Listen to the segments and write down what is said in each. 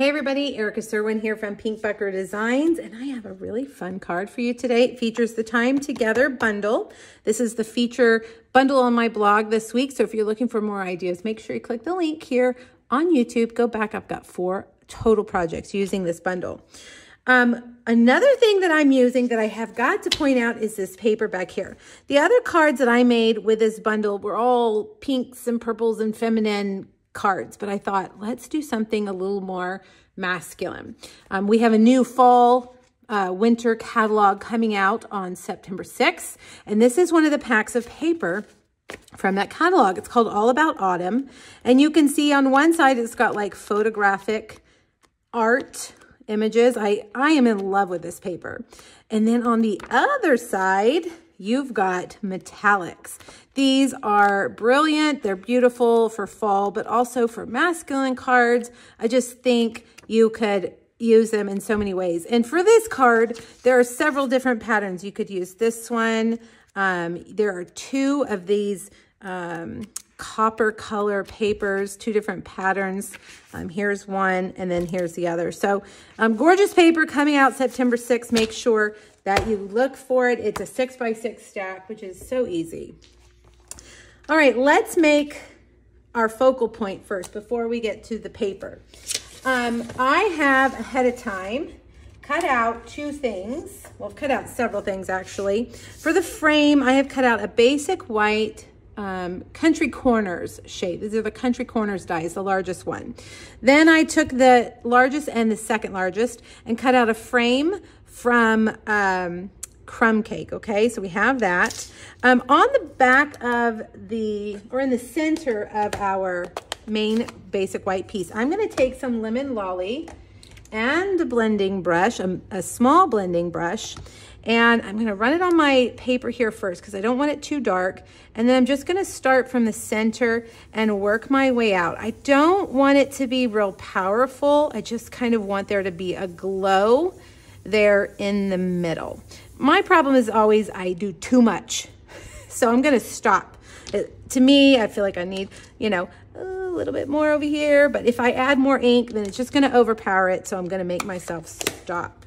Hey everybody, Erica Cerwin here from Pink Buckaroo Designs, and I have a really fun card for you today. It features the Time Together bundle. This is the feature bundle on my blog this week, so if you're looking for more ideas, make sure you click the link here on YouTube. Go back, I've got four total projects using this bundle. Um, another thing that I'm using that I have got to point out is this paper back here. The other cards that I made with this bundle were all pinks and purples and feminine cards, but I thought, let's do something a little more masculine. Um, we have a new fall uh, winter catalog coming out on September 6th, and this is one of the packs of paper from that catalog. It's called All About Autumn, and you can see on one side it's got like photographic art images. I, I am in love with this paper. And then on the other side, you've got metallics. These are brilliant. They're beautiful for fall, but also for masculine cards. I just think you could use them in so many ways. And for this card, there are several different patterns. You could use this one. Um, there are two of these um, copper color papers, two different patterns. Um, here's one, and then here's the other. So um, gorgeous paper coming out September 6th. Make sure that you look for it. It's a six by six stack, which is so easy. All right, let's make our focal point first before we get to the paper. Um, I have ahead of time cut out two things. Well, I've cut out several things actually. For the frame, I have cut out a basic white um, Country Corners shade. These are the Country Corners dies, the largest one. Then I took the largest and the second largest and cut out a frame from um, Crumb Cake, okay? So we have that. Um, on the back of the, or in the center of our main basic white piece, I'm gonna take some Lemon Lolly and a blending brush, a, a small blending brush, and I'm gonna run it on my paper here first because I don't want it too dark. And then I'm just gonna start from the center and work my way out. I don't want it to be real powerful. I just kind of want there to be a glow there in the middle. My problem is always I do too much. So I'm gonna stop. It, to me, I feel like I need, you know, a little bit more over here, but if I add more ink, then it's just gonna overpower it, so I'm gonna make myself stop.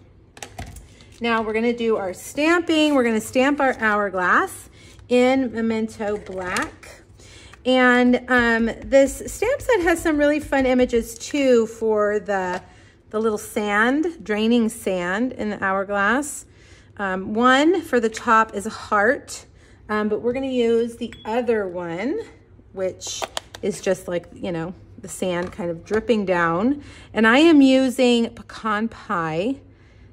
Now we're gonna do our stamping. We're gonna stamp our hourglass in Memento Black. And um, this stamp set has some really fun images too for the, the little sand, draining sand in the hourglass. Um, one for the top is a heart, um, but we're gonna use the other one, which is just like, you know, the sand kind of dripping down. And I am using pecan pie.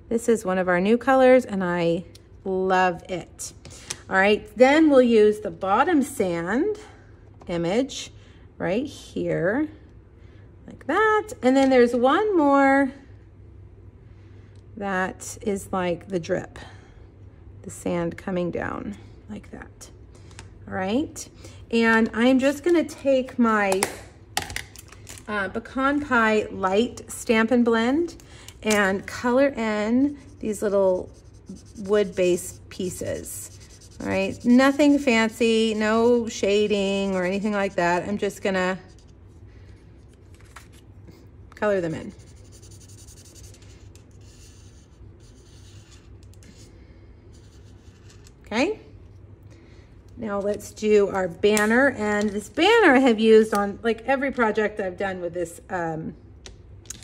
This is one of our new colors and I love it. All right, then we'll use the bottom sand image right here, like that. And then there's one more that is like the drip, the sand coming down like that. All right, and I'm just gonna take my uh, pecan pie light Stampin' Blend and color in these little wood-based pieces. All right, nothing fancy, no shading or anything like that. I'm just gonna color them in. Okay. Now let's do our banner. And this banner I have used on like every project I've done with this um,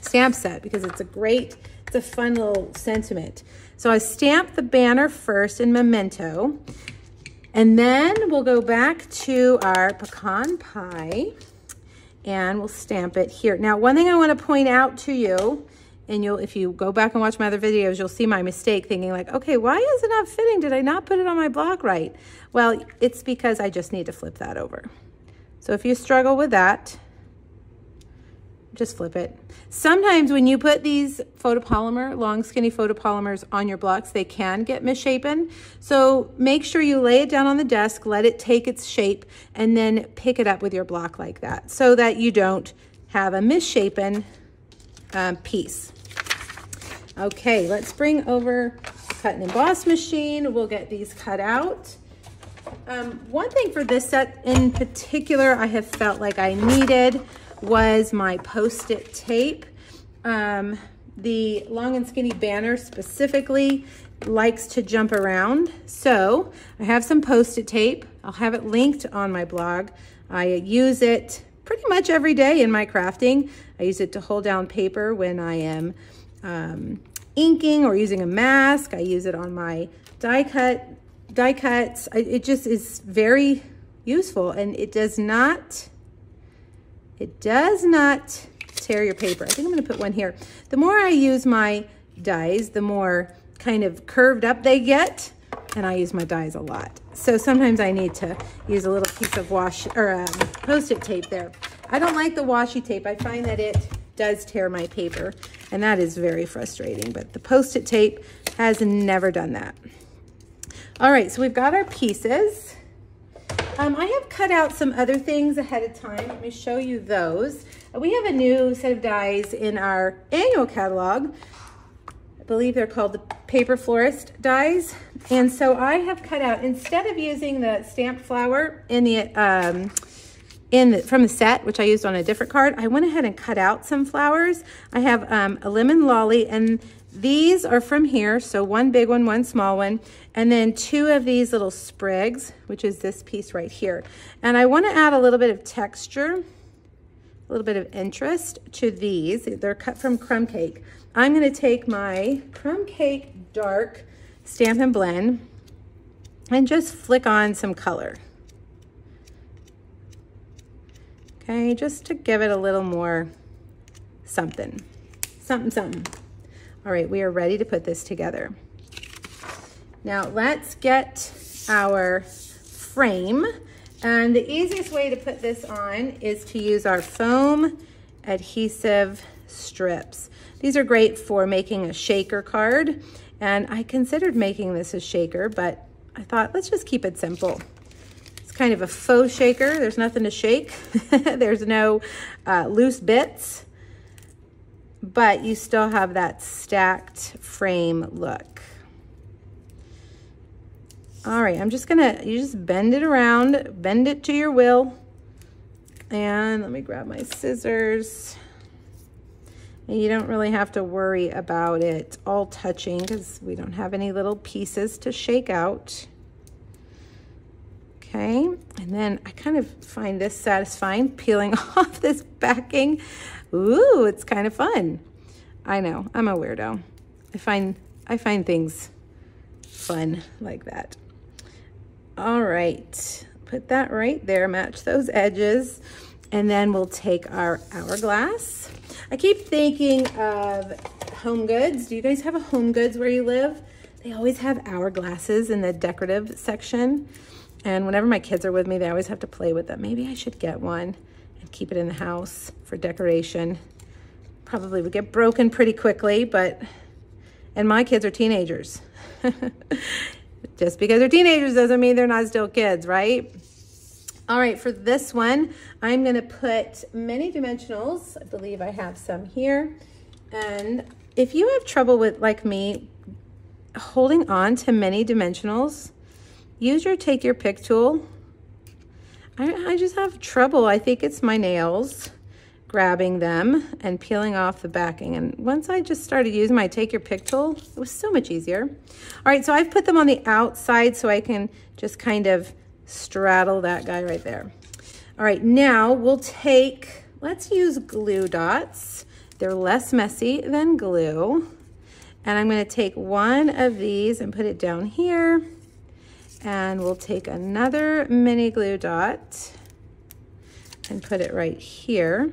stamp set because it's a great, it's a fun little sentiment. So I stamped the banner first in Memento. And then we'll go back to our pecan pie and we'll stamp it here. Now, one thing I want to point out to you and you'll, if you go back and watch my other videos, you'll see my mistake thinking like, okay, why is it not fitting? Did I not put it on my block right? Well, it's because I just need to flip that over. So if you struggle with that, just flip it. Sometimes when you put these photopolymer, long skinny photopolymers on your blocks, they can get misshapen. So make sure you lay it down on the desk, let it take its shape, and then pick it up with your block like that so that you don't have a misshapen um, piece. Okay, let's bring over cut and emboss machine. We'll get these cut out. Um, one thing for this set in particular I have felt like I needed was my post-it tape. Um, the long and skinny banner specifically likes to jump around. So I have some post-it tape. I'll have it linked on my blog. I use it pretty much every day in my crafting. I use it to hold down paper when I am um, inking or using a mask. I use it on my die cut, die cuts. I, it just is very useful and it does not, it does not tear your paper. I think I'm gonna put one here. The more I use my dies, the more kind of curved up they get and I use my dies a lot. So sometimes I need to use a little piece of wash or um, post-it tape there. I don't like the washi tape. I find that it does tear my paper and that is very frustrating, but the post-it tape has never done that. All right, so we've got our pieces. Um, I have cut out some other things ahead of time. Let me show you those. We have a new set of dies in our annual catalog. I believe they're called the Paper Florist dies. And so I have cut out, instead of using the stamped flower in the, um, in the, from the set, which I used on a different card, I went ahead and cut out some flowers. I have um, a lemon lolly, and these are from here, so one big one, one small one, and then two of these little sprigs, which is this piece right here. And I wanna add a little bit of texture a little bit of interest to these. They're cut from crumb cake. I'm gonna take my crumb cake dark Stampin' Blend and just flick on some color. Okay, just to give it a little more something, something, something. All right, we are ready to put this together. Now let's get our frame and the easiest way to put this on is to use our foam adhesive strips. These are great for making a shaker card. And I considered making this a shaker, but I thought, let's just keep it simple. Kind of a faux shaker. There's nothing to shake. There's no uh, loose bits, but you still have that stacked frame look. All right, I'm just gonna, you just bend it around, bend it to your will. And let me grab my scissors. And you don't really have to worry about it all touching because we don't have any little pieces to shake out. Okay, and then I kind of find this satisfying, peeling off this backing. Ooh, it's kind of fun. I know, I'm a weirdo. I find, I find things fun like that. All right, put that right there, match those edges. And then we'll take our hourglass. I keep thinking of home goods. Do you guys have a home goods where you live? They always have hourglasses in the decorative section. And whenever my kids are with me, they always have to play with them. Maybe I should get one and keep it in the house for decoration. Probably would get broken pretty quickly, but, and my kids are teenagers. Just because they're teenagers doesn't mean they're not still kids, right? All right, for this one, I'm gonna put mini dimensionals. I believe I have some here. And if you have trouble with, like me, holding on to mini dimensionals, use your take your pick tool. I, I just have trouble. I think it's my nails grabbing them and peeling off the backing. And once I just started using my take your pick tool, it was so much easier. All right, so I've put them on the outside so I can just kind of straddle that guy right there. All right, now we'll take, let's use glue dots. They're less messy than glue. And I'm gonna take one of these and put it down here. And we'll take another mini glue dot and put it right here.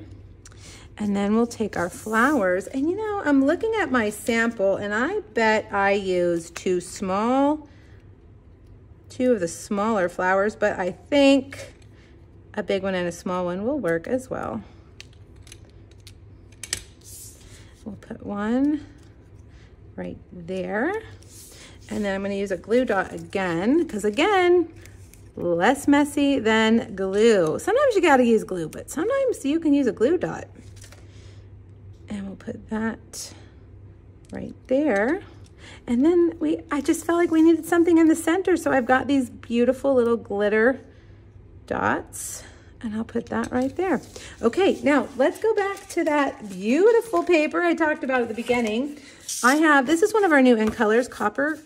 And then we'll take our flowers. And you know, I'm looking at my sample and I bet I used two small, two of the smaller flowers, but I think a big one and a small one will work as well. We'll put one right there. And then I'm gonna use a glue dot again, because again, less messy than glue. Sometimes you gotta use glue, but sometimes you can use a glue dot. And we'll put that right there. And then we, I just felt like we needed something in the center. So I've got these beautiful little glitter dots And I'll put that right there. Okay, now let's go back to that beautiful paper I talked about at the beginning. I have, this is one of our new in colors, Copper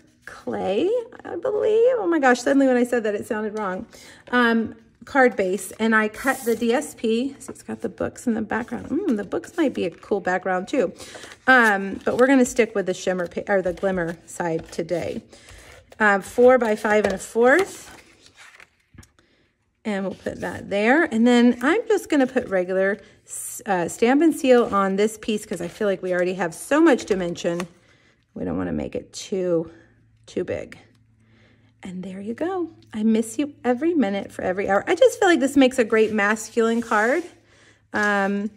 I believe. Oh my gosh, suddenly when I said that, it sounded wrong. Um, card base, and I cut the DSP, so it's got the books in the background. Mm, the books might be a cool background too. Um, but we're gonna stick with the shimmer, or the glimmer side today. Uh, four by five and a fourth. And we'll put that there. And then I'm just going to put regular uh, Stampin' Seal on this piece because I feel like we already have so much dimension. We don't want to make it too, too big. And there you go. I miss you every minute for every hour. I just feel like this makes a great masculine card. Um,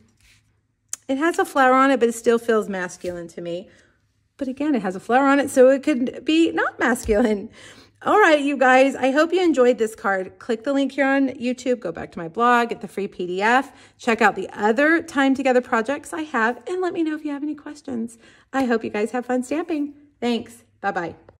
it has a flower on it, but it still feels masculine to me. But again, it has a flower on it, so it could be not masculine. All right, you guys, I hope you enjoyed this card. Click the link here on YouTube, go back to my blog, get the free PDF, check out the other Time Together projects I have, and let me know if you have any questions. I hope you guys have fun stamping. Thanks. Bye-bye.